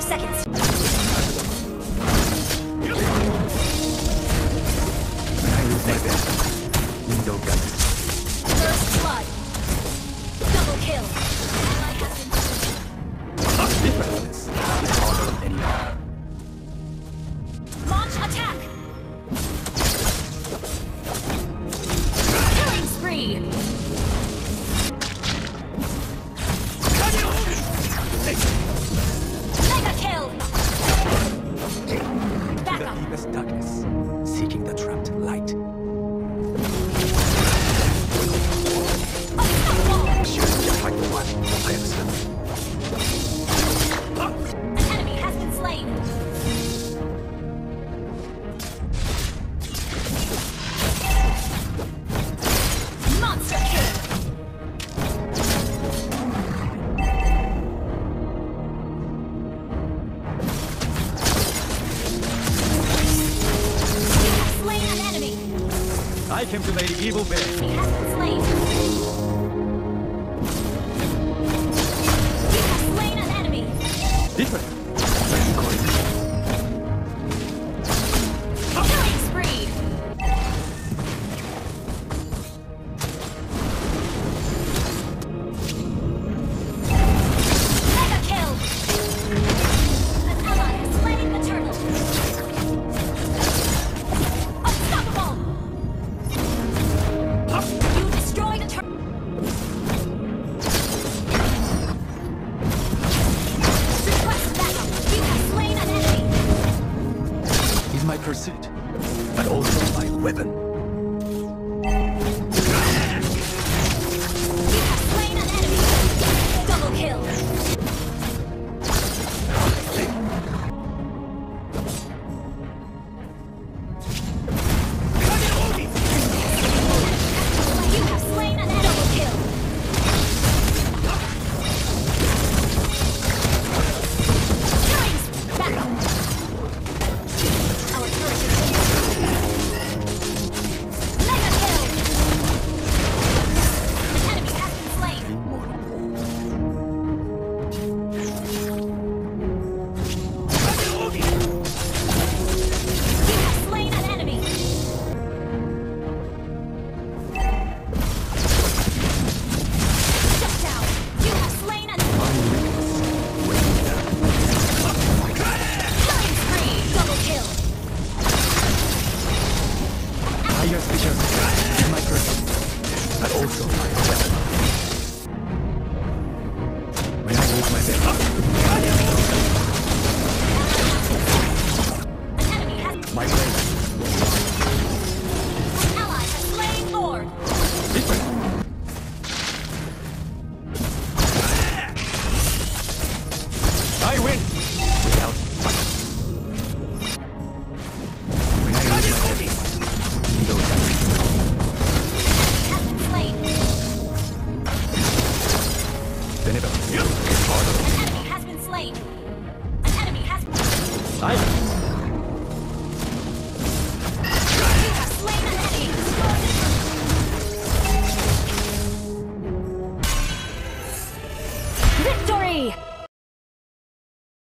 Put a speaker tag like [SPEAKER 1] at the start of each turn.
[SPEAKER 1] Five seconds.
[SPEAKER 2] I my best. Window gun.
[SPEAKER 1] First blood. Double kill. Launch attack. Killing spree.
[SPEAKER 2] I came to Lady Evil Bear.
[SPEAKER 1] He has slain. You have slain an enemy.
[SPEAKER 2] Different.
[SPEAKER 1] Pursuit, but also my weapon. suspicious in my person, but also my weapon. When I
[SPEAKER 2] lose my weapon, my brain 来。